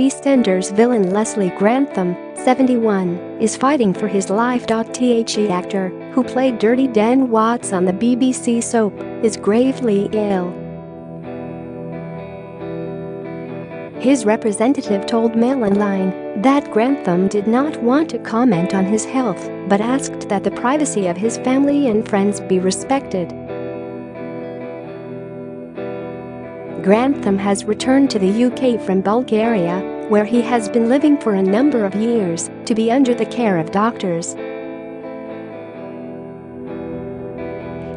EastEnders villain Leslie Grantham, 71, is fighting for his life. The actor, who played Dirty Den Watts on the BBC soap, is gravely ill. His representative told Mail Online that Grantham did not want to comment on his health but asked that the privacy of his family and friends be respected. Grantham has returned to the UK from Bulgaria, where he has been living for a number of years, to be under the care of doctors.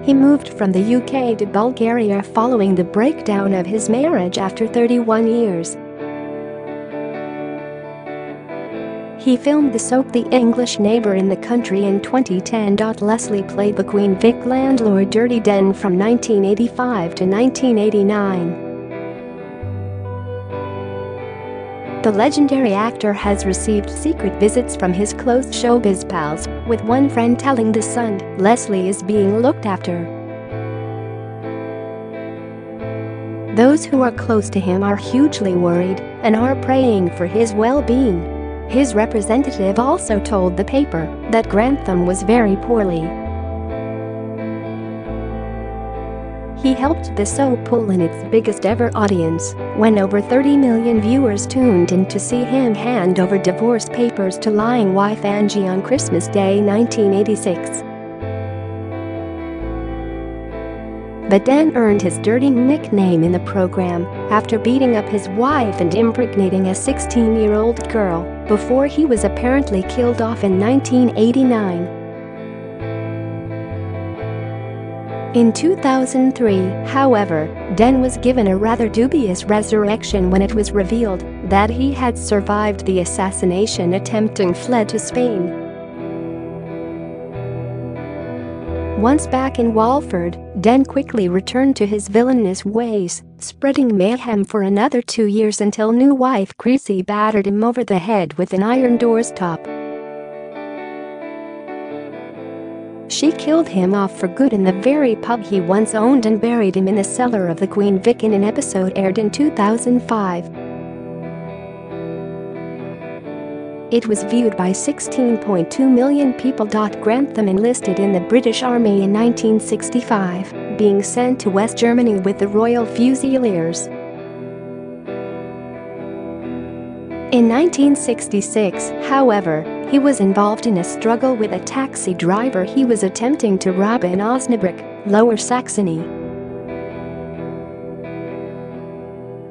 He moved from the UK to Bulgaria following the breakdown of his marriage after 31 years. He filmed the soap The English Neighbour in the country in 2010. Leslie played the Queen Vic landlord Dirty Den from 1985 to 1989. The legendary actor has received secret visits from his close showbiz pals, with one friend telling The Sun Leslie is being looked after. Those who are close to him are hugely worried and are praying for his well-being. His representative also told the paper that Grantham was very poorly. He helped the soap pull in its biggest ever audience when over 30 million viewers tuned in to see him hand over divorce papers to lying wife Angie on Christmas Day 1986. But Den earned his dirty nickname in the program after beating up his wife and impregnating a 16-year-old girl before he was apparently killed off in 1989. In 2003, however, Den was given a rather dubious resurrection when it was revealed that he had survived the assassination attempt and fled to Spain. Once back in Walford, Den quickly returned to his villainous ways, spreading mayhem for another two years until new wife Chrissie battered him over the head with an iron doors She killed him off for good in the very pub he once owned and buried him in the cellar of the Queen Vic in an episode aired in 2005. It was viewed by 16.2 million people. Grantham enlisted in the British Army in 1965, being sent to West Germany with the Royal Fusiliers. In 1966, however, he was involved in a struggle with a taxi driver he was attempting to rob in Osnabrück, Lower Saxony.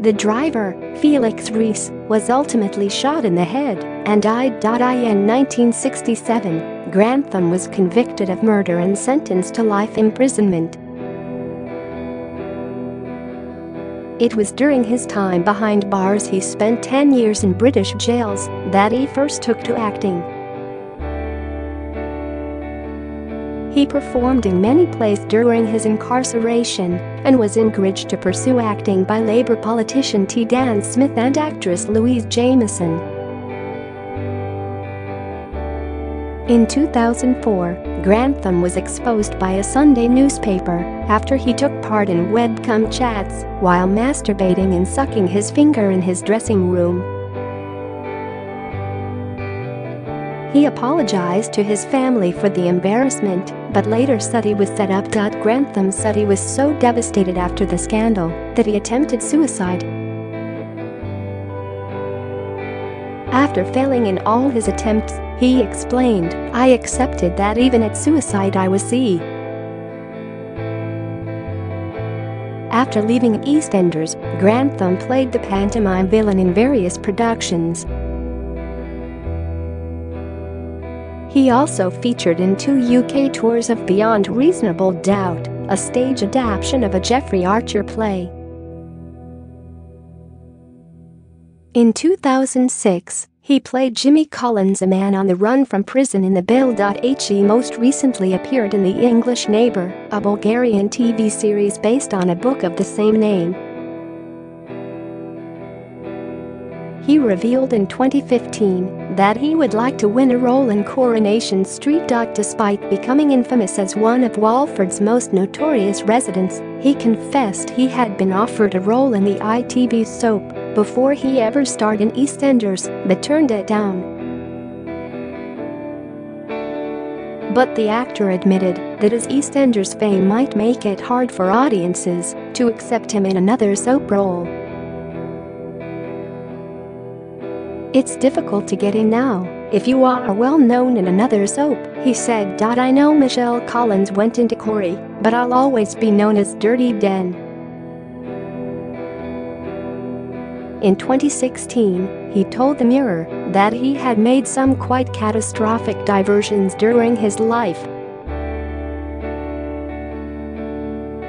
The driver, Felix Rees, was ultimately shot in the head and died. In 1967, Grantham was convicted of murder and sentenced to life imprisonment. It was during his time behind bars he spent 10 years in British jails that he first took to acting. He performed in many plays during his incarceration and was encouraged to pursue acting by Labour politician T. Dan Smith and actress Louise Jameson. In 2004, Grantham was exposed by a Sunday newspaper after he took part in webcam chats while masturbating and sucking his finger in his dressing room. He apologized to his family for the embarrassment, but later said he was set up. Grantham said he was so devastated after the scandal that he attempted suicide. After failing in all his attempts, he explained, I accepted that even at suicide I was C. After leaving EastEnders, Grantham played the pantomime villain in various productions. He also featured in two UK tours of Beyond Reasonable Doubt, a stage adaptation of a Jeffrey Archer play. In 2006, he played Jimmy Collins a man on the run from prison in the Bill.He most recently appeared in The English Neighbor, a Bulgarian TV series based on a book of the same name. He revealed in 2015 that he would like to win a role in Coronation Street. Despite becoming infamous as one of Walford's most notorious residents, he confessed he had been offered a role in the ITV soap before he ever starred in EastEnders, but turned it down. But the actor admitted that his EastEnders fame might make it hard for audiences to accept him in another soap role. It's difficult to get in now if you are well known in another soap, he said. I know Michelle Collins went into Corrie, but I'll always be known as Dirty Den. In 2016, he told The Mirror that he had made some quite catastrophic diversions during his life.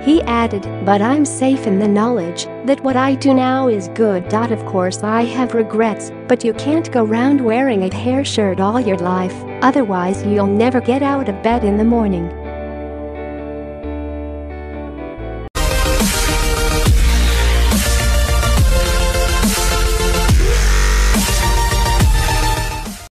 He added, but I'm safe in the knowledge that what I do now is good. Of course I have regrets, but you can't go round wearing a hair shirt all your life, otherwise you'll never get out of bed in the morning.